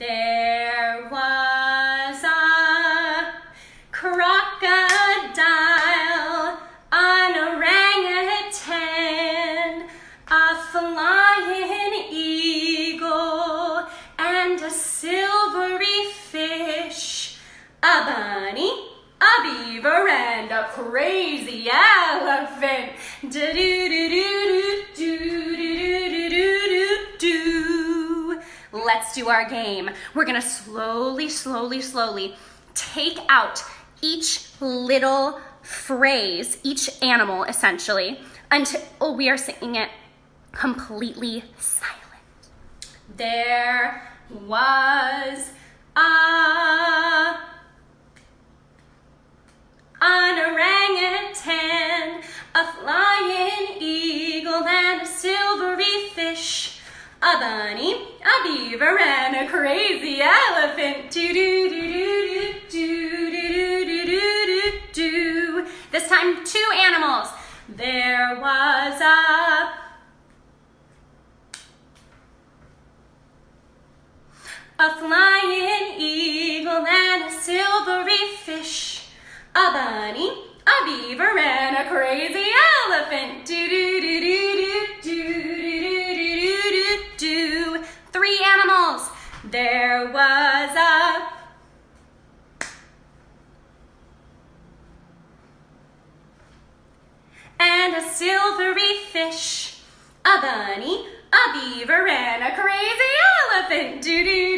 There was a crocodile, an orangutan, a flying eagle, and a silvery fish, a bunny, a beaver, and a crazy elephant. Do do do do. Let's do our game. We're gonna slowly, slowly, slowly take out each little phrase, each animal essentially, until oh, we are singing it completely silent. There was a a bunny, a beaver, and a crazy elephant. Do do do do do do do do do do do. This time, two animals. There was a a flying eagle and a silvery fish, a bunny, a beaver, and There was a and a silvery fish, a bunny, a beaver, and a crazy elephant. Do do do do do